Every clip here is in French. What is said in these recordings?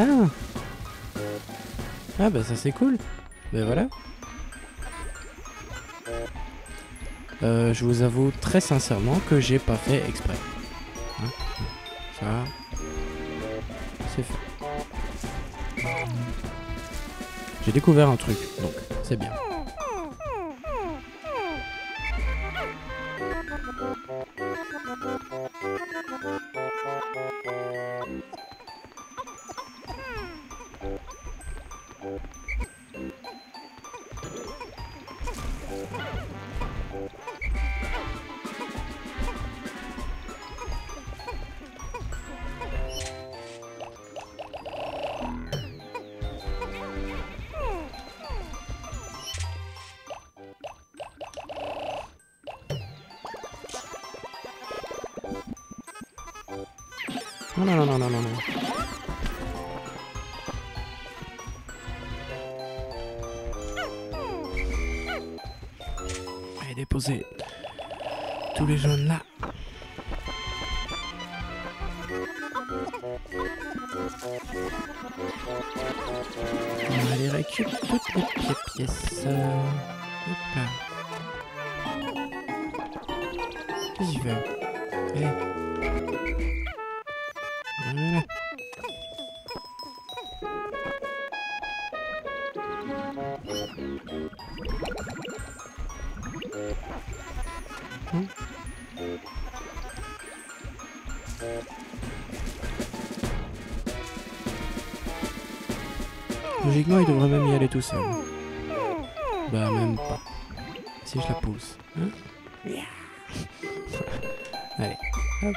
Ah Ah bah ça c'est cool. Mais voilà. Euh, je vous avoue très sincèrement que j'ai pas fait exprès. Hein ça, c'est fait. J'ai découvert un truc, donc c'est bien. Non, non, non, non, non, non. Allez, déposer tous les jaunes là. On va aller récupérer toutes les pi- pièces. Euh, Hop là. Qu'il fait Allez. Voilà. Hmm. Logiquement, il devrait même y aller tout seul. Bah, même pas. Si je la pousse. Hein Allez, hop.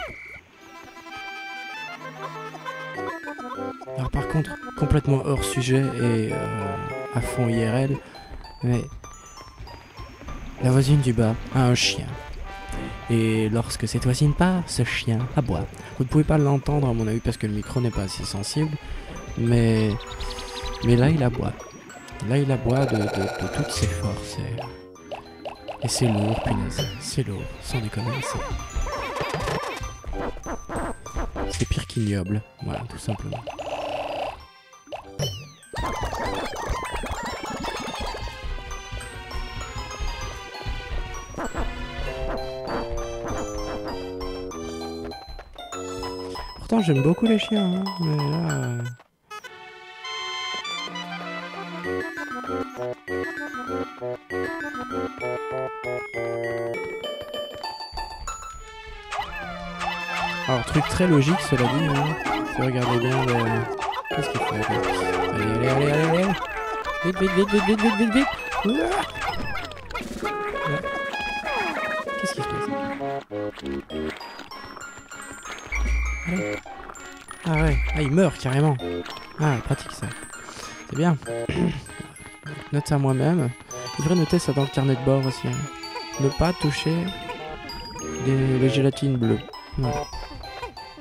Alors par contre, complètement hors sujet et euh, à fond IRL, mais la voisine du bas a un chien. Et lorsque cette voisine part, ce chien aboie. Vous ne pouvez pas l'entendre à mon avis parce que le micro n'est pas assez sensible, mais mais là il aboie. Là il aboie de, toutes ses forces. Et, et c'est lourd, punaise. C'est lourd, sans déconner. C'est- pire qu'ignoble. Voilà, tout simplement. Pourtant, j'aime beaucoup les chiens, hein, mais là... euh, Alors, truc très logique, cela dit, hein, si regardez bien le... Qu'est-ce qu'il fait là Allez, allez, allez, allez, allez Vite, vite, vite, vite, vite, vite, vite, vite. Qu'est-ce qui se passe Allez. Ah ouais, ah il meurt carrément. Ah, pratique ça. C'est bien. Note ça moi-même. Je devrais noter ça dans le carnet de bord aussi. hein. Ne pas toucher les, les gélatines bleues. Voilà.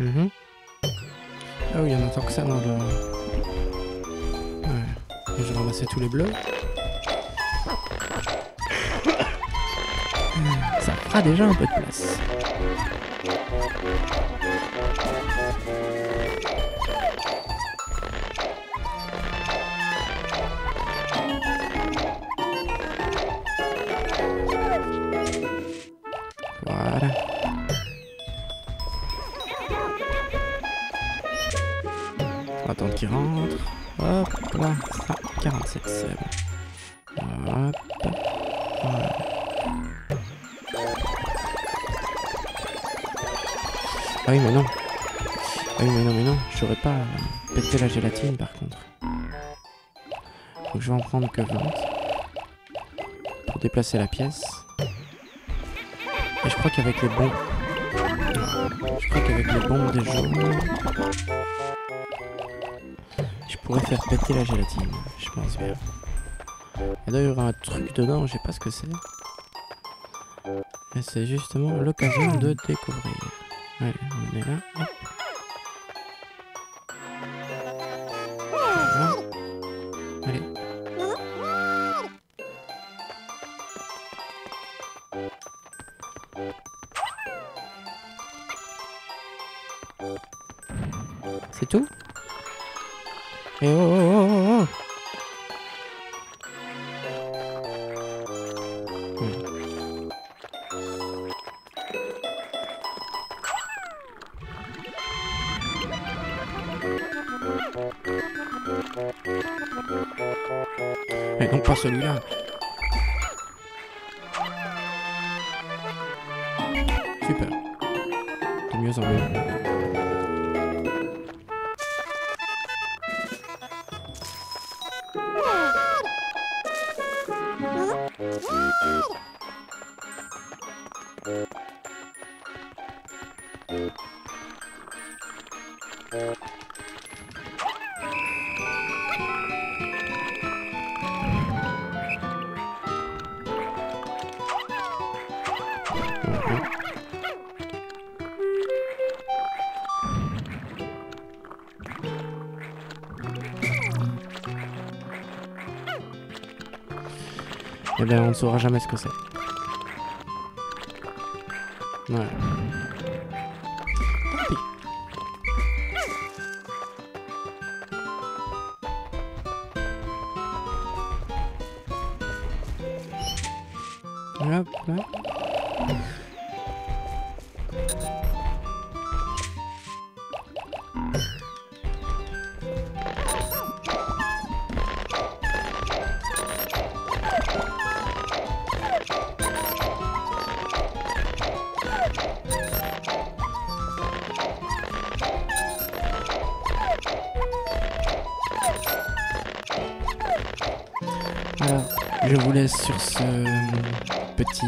Mhm. Ah oui, il y en a tant que ça dans le... Ouais. Et je tous les bleus. Ça fera déjà un peu de place. Voilà. Attendre qu'il rentre. Hop là. Ah, 47 c'est bon. Hop. Voilà. Ah oui, mais non. Ah oui, mais non, mais non, j'aurais pas euh, pété la gélatine par contre. Donc je vais en prendre que 20 pour déplacer la pièce. Et je crois qu'avec les bons... Je crois qu'avec les bombes des jaunes... Je pourrais faire péter la gélatine, je pense bien. Et d'ailleurs un truc dedans, je sais pas ce que c'est. Et c'est justement l'occasion de découvrir. Allez, on est là. Hop. Allez. C'est tout? Et oh pas celui-là. Super. Mieux en. Mm-hmm. Eh ben, on ne saura jamais ce que c'est. Je vous laisse sur ce petit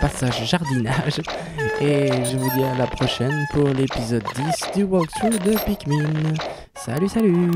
passage jardinage et je vous dis à la prochaine pour l'épisode 10 du walkthrough de Pikmin. Salut, salut